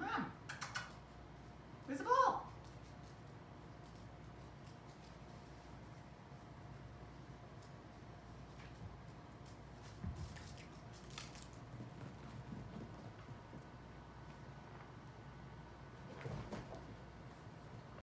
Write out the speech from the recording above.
Mom.